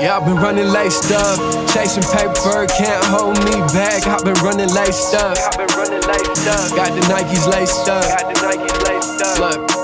Yeah, I've been running laced up, chasing paper, can't hold me back. I've been running laced up, I've been running laced up. Got the Nikes laced up, got the Nikes laced up. Look.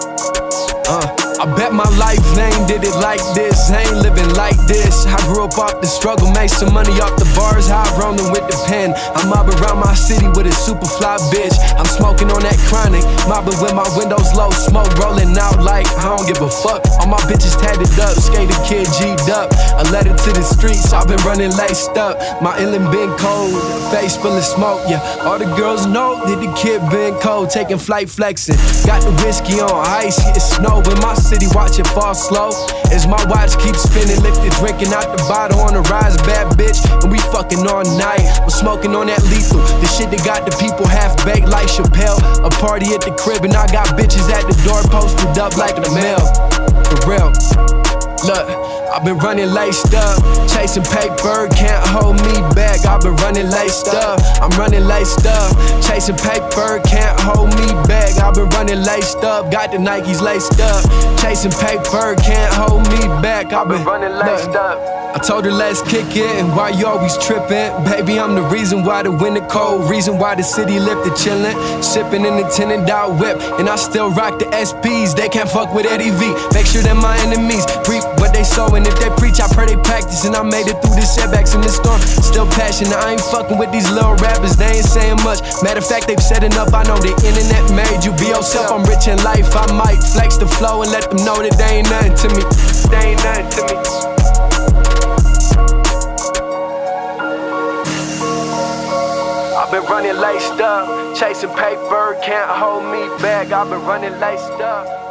I bet my life name did it like this. I ain't living like this. I grew up off the struggle, made some money off the bars. I rolling with the pen. I'm mobbing around my city with a super fly bitch. I'm smoking on that chronic, mobbing with my windows low, smoke rolling out like I don't give a fuck. All my bitches tatted up, skater kid G'd up. A letter to the streets, I've been running laced up. My inland been cold, face full of smoke. Yeah, all the girls know that the kid been cold, taking flight flexing. Got the whiskey on ice, it's snow in my city, watch it fall slow. As my watch keeps spinning, lifted, drinking out the bottle on the rise, bad bitch. And we fucking all night. I'm smoking on that lethal. The shit that got the people half baked like Chappelle. A party at the crib, and I got bitches at the door posted up like the mail. For real. Look, I've been running laced up, chasing paper, can't hold me back. I've been running laced up, I'm running laced up, chasing paper, can't hold me back. I've been running laced up, got the Nikes laced up, chasing paper, can't hold me back. I've been running laced up. I told her let's kick it, and why you always tripping? Baby, I'm the reason why the winter cold, reason why the city lifted chillin', sipping in the tinted out whip, and I still rock the SPs. They can't fuck with Eddie V. Make sure that my enemies reap what they sow, and if they preach, I pray they practice. And I made it through the setbacks in the storm, still passionate. I ain't fucking with these little rappers, they ain't saying much. Matter of fact, they've said enough. I know the internet made you be yourself. I'm rich in life, I might flex the flow and let them know that they ain't nothing to me. They ain't nothing to me. I've been running laced up, chasing paper, can't hold me back. I've been running laced up.